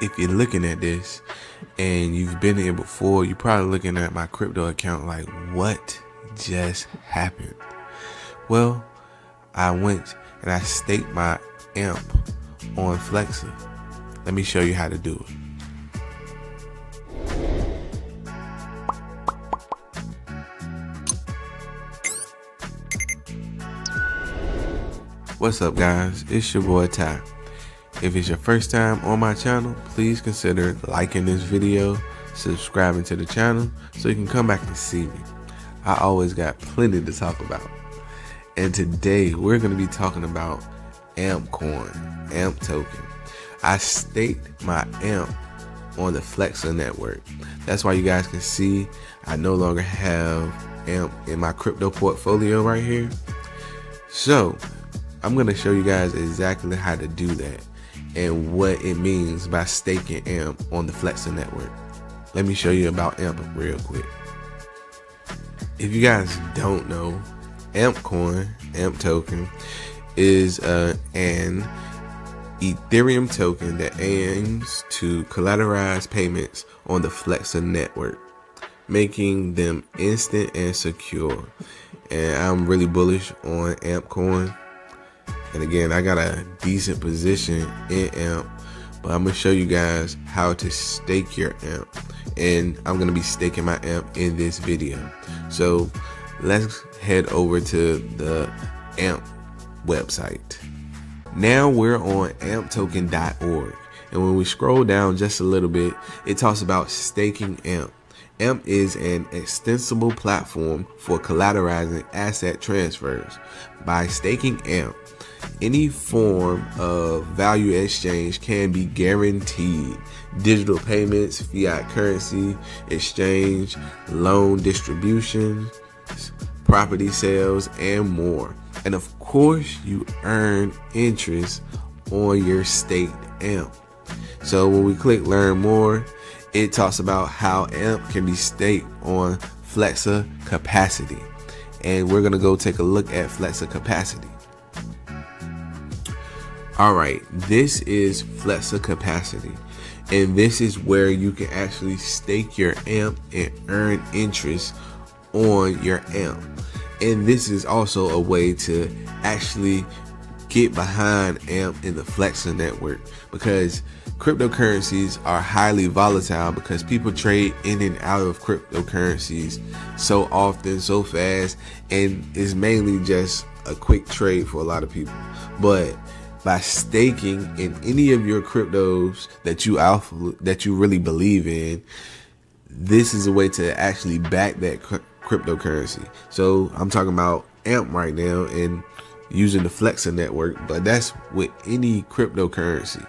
if you're looking at this and you've been here before, you're probably looking at my crypto account like, what just happened? Well, I went and I staked my AMP on Flexa. Let me show you how to do it. What's up guys, it's your boy Ty. If it's your first time on my channel, please consider liking this video, subscribing to the channel so you can come back and see me. I always got plenty to talk about. And today we're going to be talking about AMP coin, AMP token. I staked my AMP on the Flexa network. That's why you guys can see I no longer have AMP in my crypto portfolio right here. So I'm going to show you guys exactly how to do that and what it means by staking AMP on the Flexa network. Let me show you about AMP real quick. If you guys don't know, AMP coin, AMP token, is uh, an Ethereum token that aims to collateralize payments on the Flexa network, making them instant and secure. And I'm really bullish on AMP coin and again, I got a decent position in AMP, but I'm gonna show you guys how to stake your AMP. And I'm gonna be staking my AMP in this video. So let's head over to the AMP website. Now we're on amptoken.org. And when we scroll down just a little bit, it talks about staking AMP. AMP is an extensible platform for collateralizing asset transfers. By staking AMP, any form of value exchange can be guaranteed. Digital payments, fiat currency, exchange, loan distribution, property sales, and more. And of course, you earn interest on your staked AMP. So when we click learn more, it talks about how AMP can be staked on Flexa capacity. And we're going to go take a look at Flexa capacity. All right, this is Flexa capacity. And this is where you can actually stake your AMP and earn interest on your AMP. And this is also a way to actually get behind AMP in the Flexa network because cryptocurrencies are highly volatile because people trade in and out of cryptocurrencies so often, so fast, and it's mainly just a quick trade for a lot of people. But by staking in any of your cryptos that you alpha that you really believe in this is a way to actually back that cryptocurrency. So i'm talking about amp right now and using the flexa network but that's with any cryptocurrency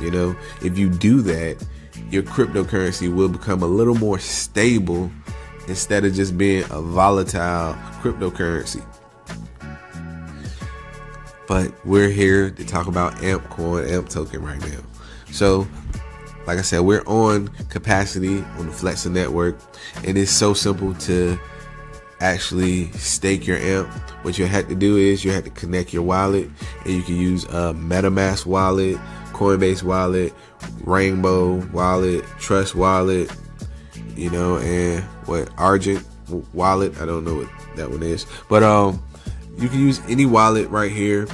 you know? If you do that your cryptocurrency will become a little more stable instead of just being a volatile cryptocurrency but we're here to talk about AMP coin, AMP token right now. So, like I said, we're on capacity on the Flexa network, and it's so simple to actually stake your AMP. What you have to do is you have to connect your wallet, and you can use a MetaMask wallet, Coinbase wallet, Rainbow wallet, Trust wallet, you know, and what Argent wallet. I don't know what that one is, but um you can use any wallet right here.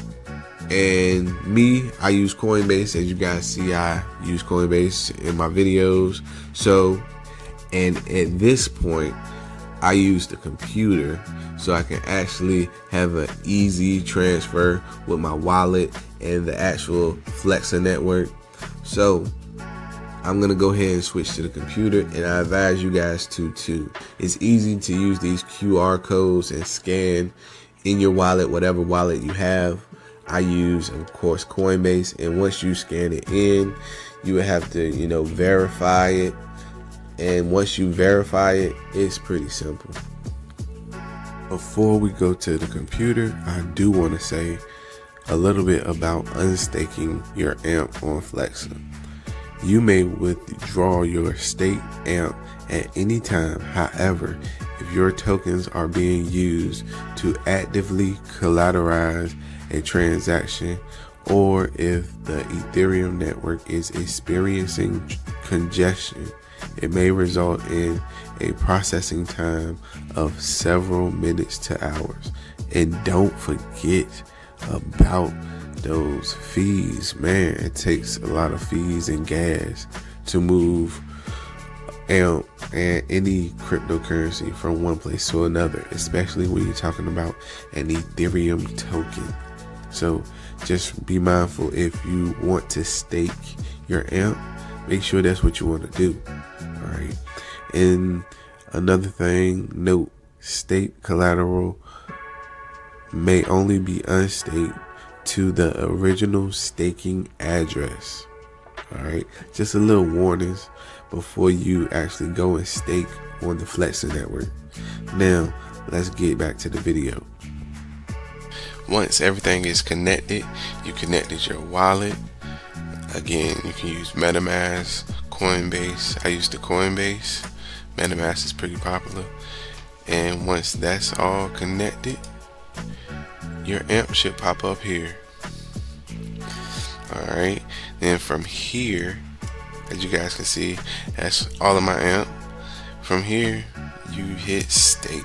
And me, I use Coinbase. As you guys see, I use Coinbase in my videos. So, and at this point, I use the computer so I can actually have an easy transfer with my wallet and the actual Flexa network. So, I'm gonna go ahead and switch to the computer and I advise you guys to too. It's easy to use these QR codes and scan in your wallet, whatever wallet you have. I use, of course, Coinbase. And once you scan it in, you would have to, you know, verify it. And once you verify it, it's pretty simple. Before we go to the computer, I do want to say a little bit about unstaking your AMP on Flexa. You may withdraw your state AMP at any time. However, your tokens are being used to actively collateralize a transaction or if the Ethereum network is experiencing congestion, it may result in a processing time of several minutes to hours. And don't forget about those fees. Man, it takes a lot of fees and gas to move and, and any cryptocurrency from one place to another, especially when you're talking about an Ethereum token. So just be mindful if you want to stake your AMP, make sure that's what you want to do. All right. And another thing, note state collateral may only be unstaked to the original staking address. All right. Just a little warnings before you actually go and stake on the Flexa network. Now, let's get back to the video. Once everything is connected, you connected your wallet. Again, you can use MetaMask, Coinbase. I use the Coinbase. MetaMask is pretty popular. And once that's all connected, your amp should pop up here. Alright, then from here, as you guys can see, that's all of my amp. From here, you hit stake.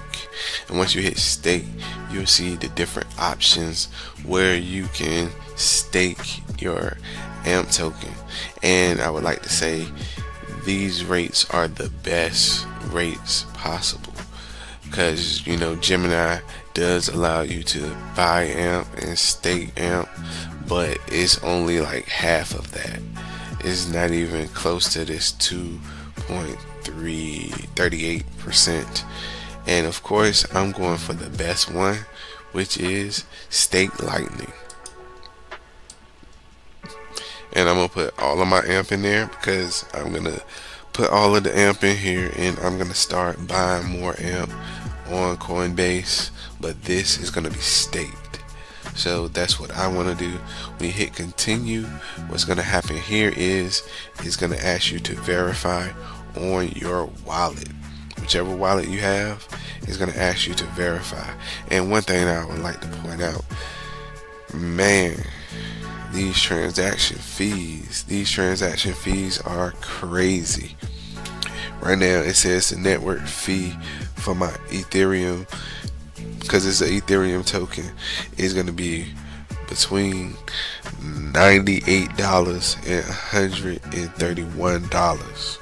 And once you hit stake you'll see the different options where you can stake your amp token. And I would like to say these rates are the best rates possible. Because you know Gemini does allow you to buy amp and stake amp but it's only like half of that. It's not even close to this 2.3 38% and of course, I'm going for the best one, which is Stake Lightning. And I'm going to put all of my amp in there because I'm going to put all of the amp in here and I'm going to start buying more amp on Coinbase. But this is going to be staked. So that's what I want to do. When you hit continue, what's going to happen here is it's going to ask you to verify on your wallet whichever wallet you have is going to ask you to verify. And one thing I would like to point out, man, these transaction fees, these transaction fees are crazy. Right now it says the network fee for my Ethereum because it's an Ethereum token is going to be between $98 and $131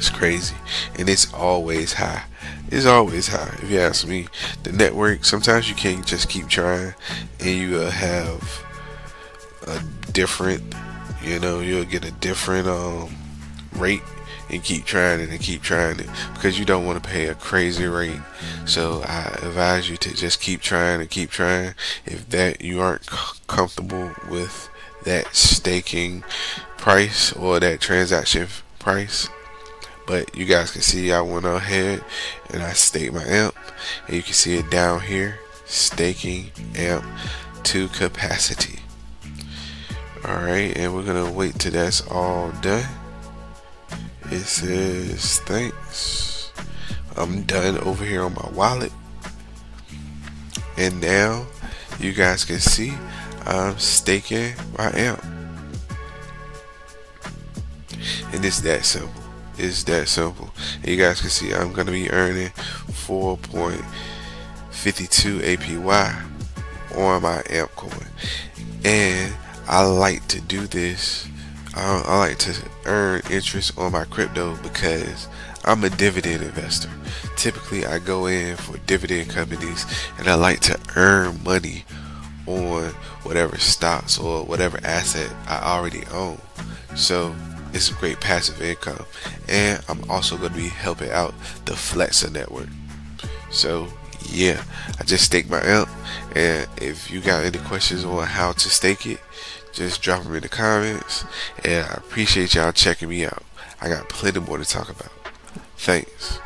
it's crazy. And it's always high. It's always high, if you ask me. The network, sometimes you can't just keep trying and you will have a different, you know, you'll get a different um, rate and keep trying it and keep trying it because you don't want to pay a crazy rate. So I advise you to just keep trying and keep trying. If that you aren't comfortable with that staking price or that transaction price, but you guys can see I went ahead and I staked my amp and you can see it down here staking amp to capacity alright and we're gonna wait till that's all done it says thanks I'm done over here on my wallet and now you guys can see I'm staking my amp and it's that simple it's that simple. And you guys can see I'm going to be earning 4.52 APY on my AMP coin. And I like to do this. I, I like to earn interest on my crypto because I'm a dividend investor. Typically, I go in for dividend companies and I like to earn money on whatever stocks or whatever asset I already own. So it's a great passive income and I'm also going to be helping out the Flexa network so yeah I just staked my amp and if you got any questions on how to stake it just drop them in the comments and I appreciate y'all checking me out. I got plenty more to talk about. Thanks